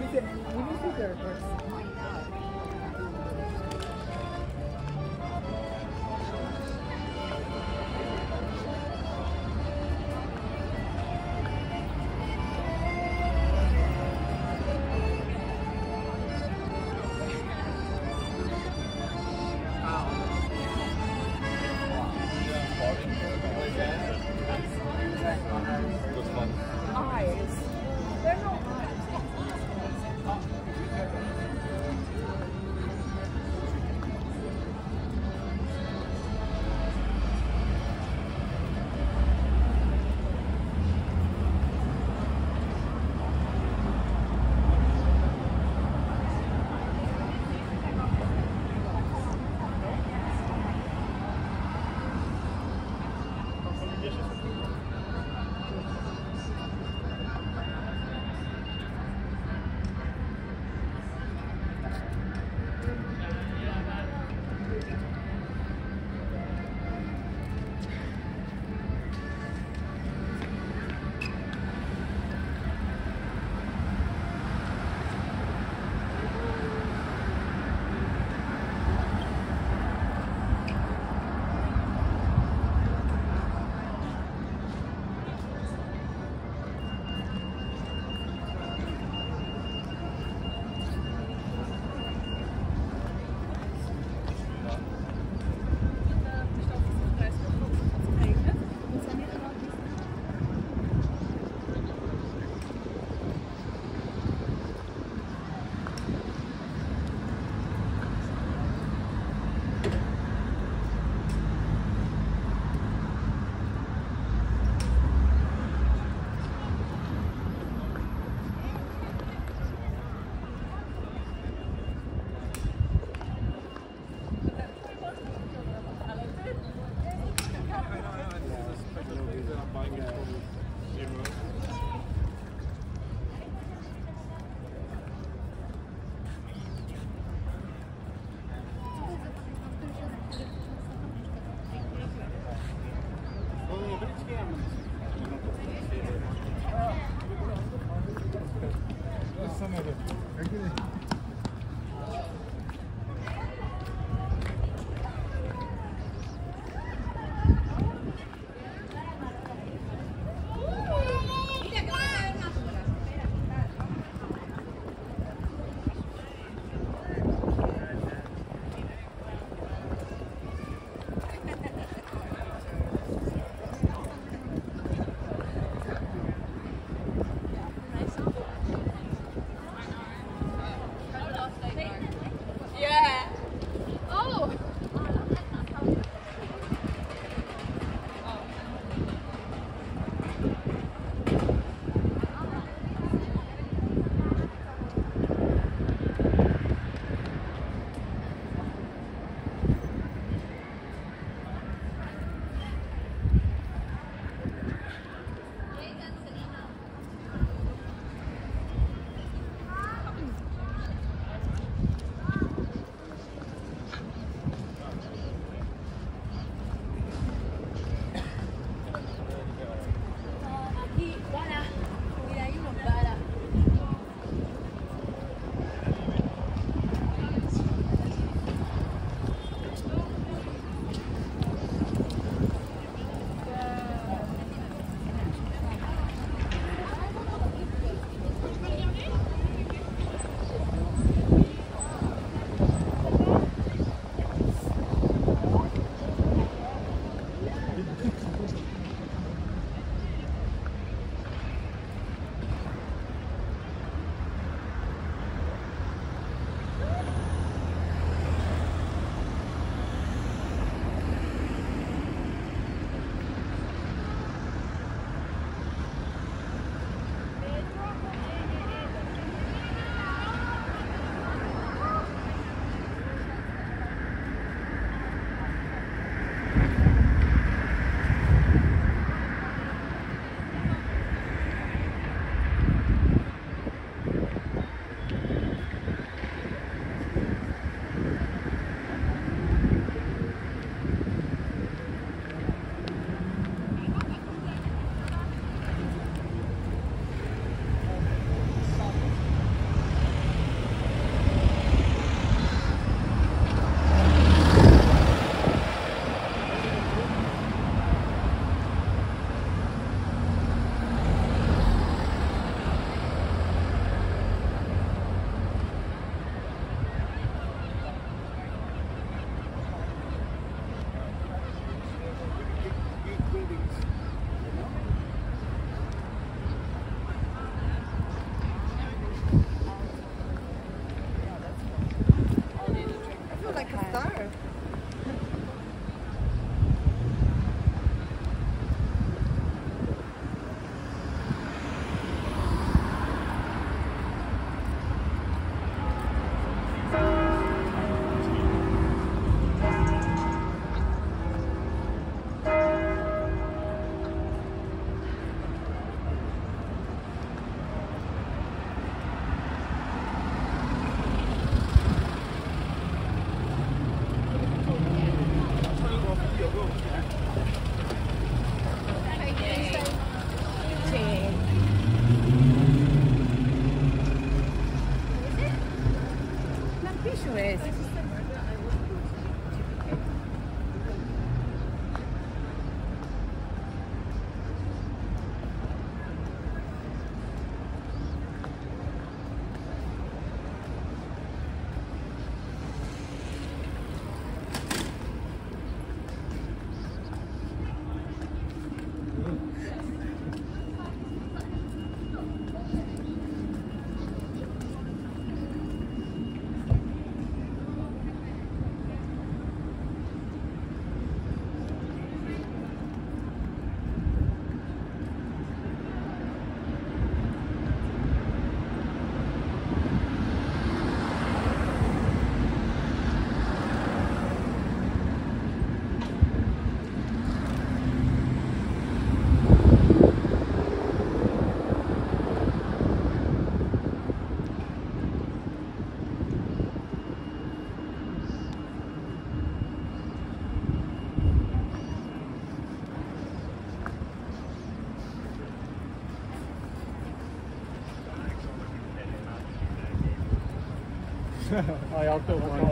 見せて、見せてから。also want